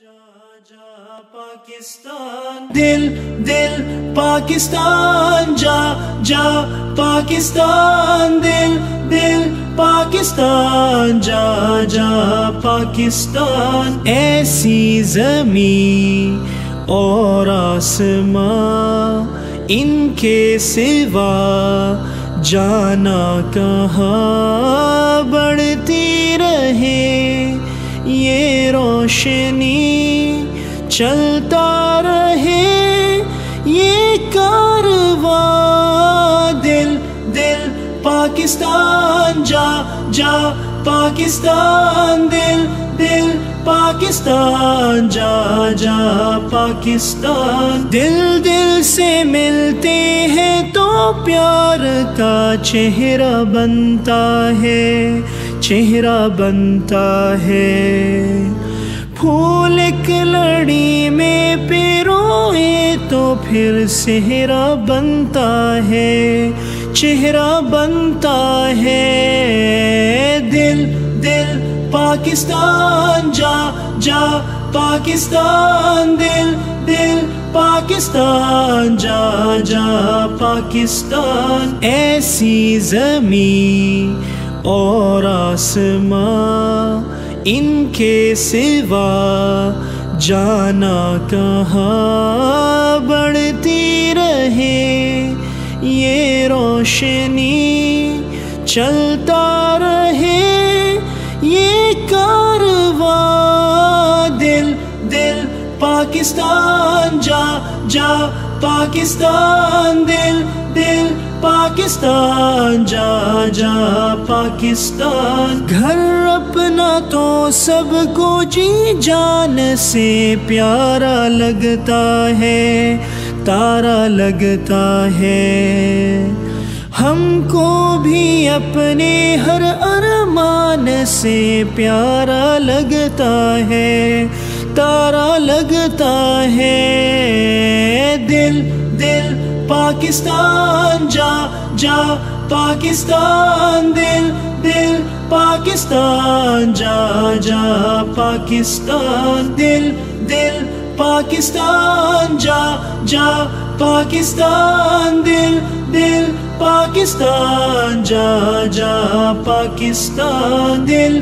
جا جا پاکستان۔ دل دل، پاکستان، جا جا، پاکستان۔ دل دل، پاکستان، جا جا، پاکستان۔ ایسی زمین اور آسماں ان کے سوا جانا کہاں بڑھتی رہے؟ یہ روشنی چلتا رہے، یہ کارواں دل دل پاکستان، جا جا، پاکستان، دل دل پاکستان، جا جا، پاکستان۔ دل دل سے ملتے ہیں تو پیار کا چہرہ بنتا ہے، چہرہ بنتا ہے۔ پھول ایک لڑی میں پیروئے تو پھر سہرا بنتا ہے، چہرہ بنتا ہے۔ دل دل، پاکستان، جا جا، پاکستان۔ دل دل، پاکستان، جا جا، پاکستان۔ ایسی زمین اور آسماں۔ ان کے سوا جانا کہاں بڑھتی رہے؟ یہ روشنی چلتا رہے۔ یہ کارواں دل دل پاکستان، جا جا، پاکستان، دل دل پاکستان، جا جا، پاکستان۔ گھر اپنا تو سب کو جی جان سے پیارا لگتا ہے، تارا لگتا ہے۔ ہم کو بھی اپنے ہر ارمان سے پیارا لگتا ہے، تارا لگتا ہے۔ دل دل پاکستان، جا جا، پاکستان، دل دل، پاکستان، جا جا، پاکستان، دل دل، پاکستان، جا جا، پاکستان، دل دل، پاکستان، جا جا، پاکستان، دل